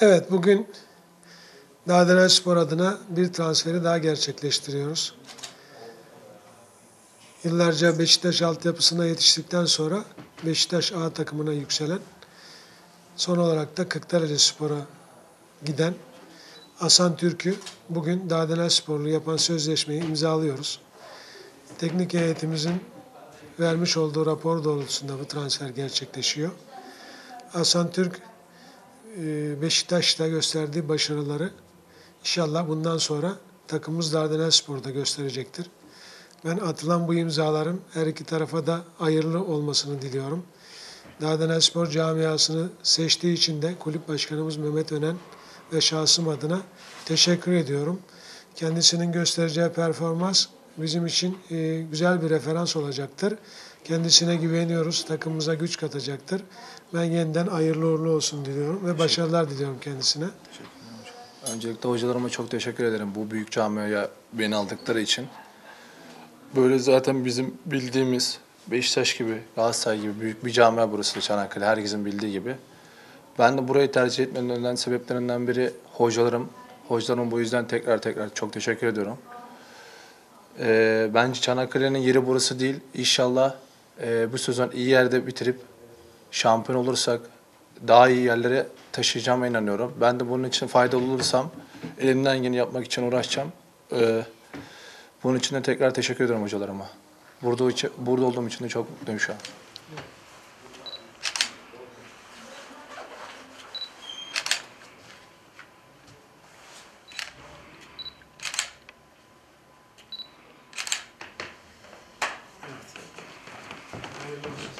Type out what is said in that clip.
Evet, bugün Dağdelen Spor adına bir transferi daha gerçekleştiriyoruz. Yıllarca Beşiktaş altyapısına yetiştikten sonra Beşiktaş A takımına yükselen, son olarak da Kırklareli Spor'a giden Hasan Türk'ü bugün Dağdelen Sporlu yapan sözleşmeyi imzalıyoruz. Teknik heyetimizin vermiş olduğu rapor doğrultusunda bu transfer gerçekleşiyor. Hasan Türk Beşiktaş'ta gösterdiği başarıları inşallah bundan sonra takımımız Dardanel Spor'da gösterecektir. Ben atılan bu imzaların her iki tarafa da hayırlı olmasını diliyorum. Dardanel Spor camiasını seçtiği için de kulüp başkanımız Mehmet Önen ve şahsım adına teşekkür ediyorum. Kendisinin göstereceği performans bizim için e, güzel bir referans olacaktır. Kendisine güveniyoruz, takımımıza güç katacaktır. Ben yeniden hayırlı uğurlu olsun diliyorum ve başarılar diliyorum kendisine. Öncelikle hocalarıma çok teşekkür ederim bu büyük camiaya beni aldıkları için. Böyle zaten bizim bildiğimiz Beşiktaş gibi, Galatasaray gibi büyük bir camia burası Çanakkale. Herkesin bildiği gibi. Ben de burayı tercih etmenin önemli sebeplerinden biri hocalarım. Hocalarıma bu yüzden tekrar tekrar çok teşekkür ediyorum. Ee, bence Çanakkale'nin yeri burası değil. İnşallah e, bu sezon iyi yerde bitirip şampiyon olursak daha iyi yerlere taşıyacağıma inanıyorum. Ben de bunun için faydalı olursam elimden geleni yapmak için uğraşacağım. Ee, bunun için de tekrar teşekkür ederim hocalarıma. Burada, burada olduğum için de çok mutluyum şu an.